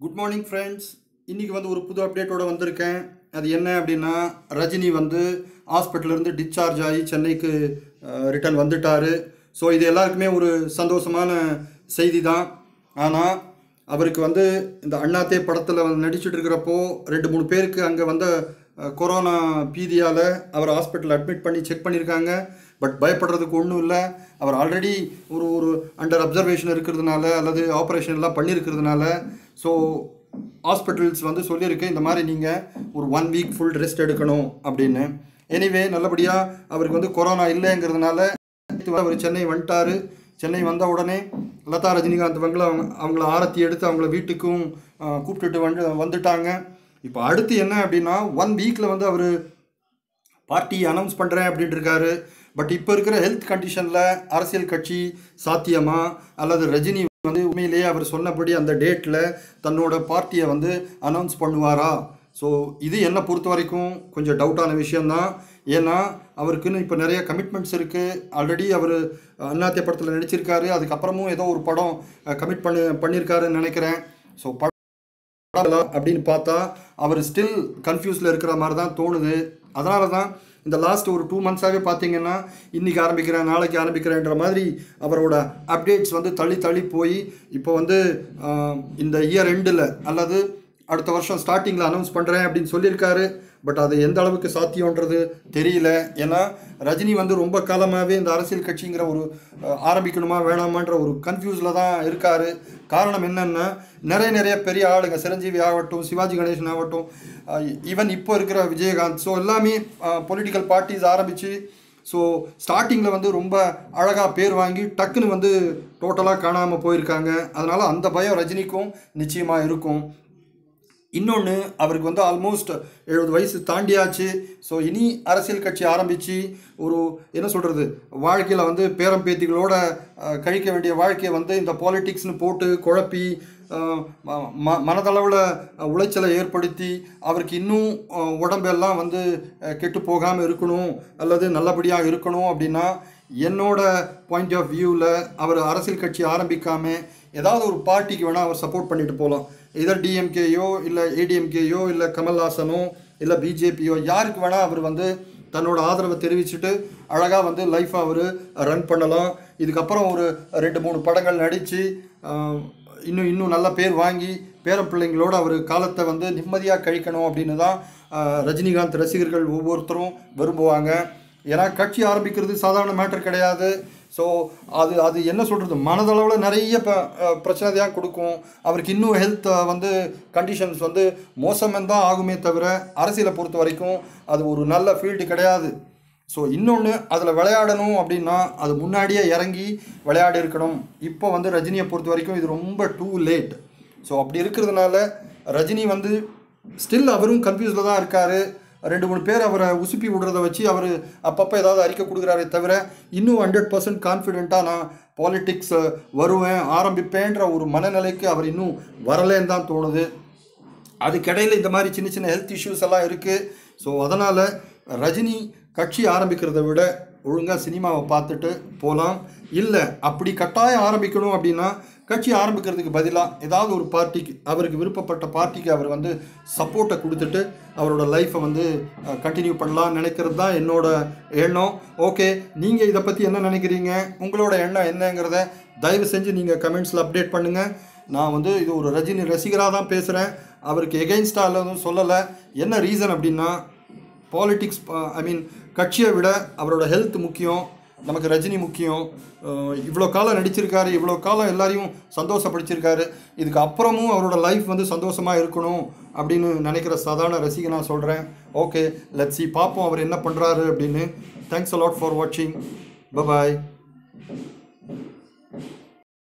Good morning friends இன்றைக்கி வந்து ஒரு புது அப்டேட்டோட வந்திருக்கேன். அது என்ன அப்படின்னா ரஜினி வந்து ஹாஸ்பிட்டல்லேருந்து டிஸ்சார்ஜ் ஆகி சென்னைக்கு ரிட்டர்ன் வந்துட்டார். ஸோ இது எல்லாருக்குமே ஒரு சந்தோஷமான செய்தி தான் ஆனால் அவருக்கு வந்து இந்த அண்ணாத்தே படத்தில் வந்து நடிச்சுட்டு இருக்கிறப்போ ரெண்டு மூணு பேருக்கு அங்கே வந்த கொரோனா பீதியால் அவர் ஹாஸ்பிட்டல் அட்மிட் பண்ணி செக் பண்ணியிருக்காங்க. பட் பயப்படுறதுக்கு ஒன்றும் இல்லை. அவர் ஆல்ரெடி ஒரு ஒரு அண்டர் அப்சர்வேஷன் இருக்கிறதுனால அல்லது ஆப்ரேஷன்லாம் பண்ணியிருக்கிறதுனால ஸோ ஹாஸ்பிட்டல்ஸ் வந்து சொல்லியிருக்கு இந்த மாதிரி நீங்கள் ஒரு ஒன் வீக் ஃபுல் ரெஸ்ட் எடுக்கணும் அப்படின்னு. எனிவே நல்லபடியாக அவருக்கு வந்து கொரோனா இல்லைங்கிறதுனால அவர் சென்னை வந்துட்டார். சென்னை வந்த உடனே லதா ரஜினிகாந்த் அவங்கள அவங்கள ஆரத்தி எடுத்து அவங்கள வீட்டுக்கும் கூப்பிட்டுட்டு வந்து வந்துட்டாங்க. இப்போ அடுத்து என்ன அப்படின்னா ஒன் வீக்கில் வந்து அவர் பார்ட்டி அனௌன்ஸ் பண்ணுறேன் அப்படின்ட்டு இருக்காரு. பட் இப்போ இருக்கிற ஹெல்த் கண்டிஷனில் அரசியல் கட்சி சாத்தியமா? அல்லது ரஜினி வந்து உண்மையிலேயே அவர் சொன்னபடி அந்த டேட்டில் தன்னோட பார்ட்டியை வந்து அனௌன்ஸ் பண்ணுவாரா? ஸோ இது என்னை பொறுத்த வரைக்கும் கொஞ்சம் டவுட்டான விஷயந்தான் ஏன்னா அவருக்குன்னு இப்போ நிறைய கமிட்மெண்ட்ஸ் இருக்குது ஆல்ரெடி அவர் அண்ணாத்திய படத்தில் நடிச்சிருக்காரு. அதுக்கப்புறமும் ஏதோ ஒரு படம் கமிட் பண்ணி பண்ணியிருக்காருன்னு நினைக்கிறேன். ஸோ படம் அப்படின்னு பார்த்தா அவர் ஸ்டில் கன்ஃபியூஸில் இருக்கிற மாதிரி தான் தோணுது. அதனால தான் இந்த லாஸ்ட் ஒரு டூ மந்த்ஸாகவே பார்த்தீங்கன்னா இன்றைக்கி ஆரம்பிக்கிறேன் நாளைக்கு ஆரம்பிக்கிறேன்ற மாதிரி அவரோட அப்டேட்ஸ் வந்து தள்ளி தள்ளி போய் இப்போ வந்து இந்த இயர் எண்டில் அல்லது அடுத்த வருஷம் ஸ்டார்டிங்கில் அனௌன்ஸ் பண்ணுறேன் அப்படின்னு சொல்லியிருக்காரு. பட் அது எந்த அளவுக்கு சாத்தியம்ன்றது தெரியல. ஏன்னா ரஜினி வந்து ரொம்ப காலமாகவே இந்த அரசியல் கட்சிங்கிற ஒரு ஆரம்பிக்கணுமா வேணாமான்ற ஒரு கன்ஃபியூஸில் தான் இருக்கார். காரணம் என்னென்னா நிறைய நிறைய பெரிய ஆளுங்க சிரஞ்சீவி ஆகட்டும் சிவாஜி கணேசன் ஆகட்டும் ஈவன் இப்போ இருக்கிற விஜயகாந்த். ஸோ எல்லாமே பொலிட்டிக்கல் பார்ட்டிஸ் ஆரம்பித்து ஸோ ஸ்டார்டிங்கில் வந்து ரொம்ப அழகாக பேர் வாங்கி டக்குன்னு வந்து டோட்டலாக காணாமல் போயிருக்காங்க. அதனால் அந்த பயம் ரஜினிக்கும் நிச்சயமாக இருக்கும். இன்னொன்று அவருக்கு வந்து ஆல்மோஸ்ட் எழுபது வயசு தாண்டியாச்சு. ஸோ இனி அரசியல் கட்சி ஆரம்பித்து ஒரு என்ன சொல்கிறது வாழ்க்கையில் வந்து பேரம் பேத்திகளோட கழிக்க வேண்டிய வாழ்க்கையை வந்து இந்த பாலிட்டிக்ஸ்னு போட்டு குழப்பி ம- ம மனதளவில் உளைச்சலை ஏற்படுத்தி அவருக்கு இன்னும் உடம்பெல்லாம் வந்து கெட்டு போகாமல் இருக்கணும் அல்லது நல்லபடியாக இருக்கணும் அப்படின்னா என்னோட பாயிண்ட் ஆஃப் வியூவில் அவர் அரசியல் கட்சி ஆரம்பிக்காமல் ஏதாவது ஒரு பார்ட்டிக்கு வேணால் அவர் சப்போர்ட் பண்ணிட்டு போகலாம் இதர் டிஎம்கேயோ இல்லை ஏடிஎம்கேயோ இல்லை கமல்ஹாசனோ இல்லை பிஜேபியோ யாருக்கு வேணால் அவர் வந்து தன்னோட ஆதரவை தெரிவிச்சுட்டு அழகாக வந்து லைஃப்பை அவர் ரன் பண்ணலாம். இதுக்கப்புறம் ஒரு ரெண்டு மூணு படங்கள் நடித்து இன்னும் இன்னும் நல்ல பேர் வாங்கி பேரம் பிள்ளைங்களோட அவர் காலத்தை வந்து நிம்மதியாக கழிக்கணும் அப்படின்னு தான் ரஜினிகாந்த் ரசிகர்கள் ஒவ்வொருத்தரும் விரும்புவாங்க. ஏன்னா கட்சி ஆரம்பிக்கிறது சாதாரண மேட்டர் கிடையாது. ஸோ அது அது என்ன சொல்கிறது மனதளவில் நிறைய ப பிரச்சனை தான் கொடுக்கும். அவருக்கு இன்னும் ஹெல்த் வந்து கண்டிஷன்ஸ் வந்து மோசமாக தான் ஆகுமே தவிர அரசியலை பொறுத்த வரைக்கும் அது ஒரு நல்ல ஃபீல்டு கிடையாது. ஸோ இன்னொன்று அதில் விளையாடணும் அப்படின்னா அது முன்னாடியே இறங்கி விளையாடி இருக்கணும். இப்போ வந்து ரஜினியை பொறுத்த வரைக்கும் இது ரொம்ப டூ லேட் ஸோ அப்படி இருக்கிறதுனால ரஜினி வந்து ஸ்டில் அவரும் கன்ஃபியூஸில் தான் இருக்கார். ரெண்டு மூணு பேர் அவரை உசுப்பி விடுறத வச்சு அவர் அப்பப்போ ஏதாவது அறிக்கை கொடுக்குறாரே தவிர இன்னும் ஹண்ட்ரட் பர்சன்ட் கான்ஃபிடென்ட்டாக நான் பாலிட்டிக்ஸ் வருவேன் ஆரம்பிப்பேன்ற ஒரு மனநிலைக்கு அவர் இன்னும் வரலேன்னு தான் தோணுது. அதுக்கிடையில் இந்த மாதிரி சின்ன சின்ன ஹெல்த் இஷ்யூஸ் எல்லாம் இருக்குது ஸோ அதனால் ரஜினி கட்சி ஆரம்பிக்கிறத விட ஒழுங்காக சினிமாவை பார்த்துட்டு போகலாம் இல்லை அப்படி கட்டாயம் ஆரம்பிக்கணும் அப்படின்னா கட்சி ஆரம்பிக்கிறதுக்கு பதிலாக ஏதாவது ஒரு பார்ட்டிக்கு அவருக்கு விருப்பப்பட்ட பார்ட்டிக்கு அவர் வந்து சப்போர்ட்டை கொடுத்துட்டு அவரோட லைஃப்பை வந்து கண்டினியூ பண்ணலாம்னு நினைக்கிறது தான் என்னோட எண்ணம். ஓகே நீங்கள் இதை பற்றி என்ன நினைக்கிறீங்க? உங்களோட எண்ணம் என்னங்கிறத தயவு செஞ்சு நீங்கள் கமெண்ட்ஸில் அப்டேட் பண்ணுங்கள் நான் வந்து இது ஒரு ரஜினி ரசிகராக தான் பேசுகிறேன் அவருக்கு எகெயின்ஸ்டாக எதுவும் சொல்லலை. என்ன ரீசன் அப்படின்னா பாலிட்டிக்ஸ் ஐ மீன் கட்சியை விட அவரோட ஹெல்த் முக்கியம் நமக்கு ரஜினி முக்கியம். இவ்வளோ காலம் நடிச்சிருக்காரு இவ்வளோ காலம் எல்லாரையும் சந்தோஷப்படுத்திருக்காரு இதுக்கு அப்புறமும் அவரோட லைஃப் வந்து சந்தோஷமாக இருக்கணும் அப்படின்னு நினைக்கிற சாதாரண ரசிகை நான் சொல்கிறேன் ஓகே லெட்ஸ் பார்ப்போம் அவர் என்ன பண்ணுறாரு அப்படின்னு. தேங்க்ஸ் அலாட் ஃபார் வாட்சிங் பபாய்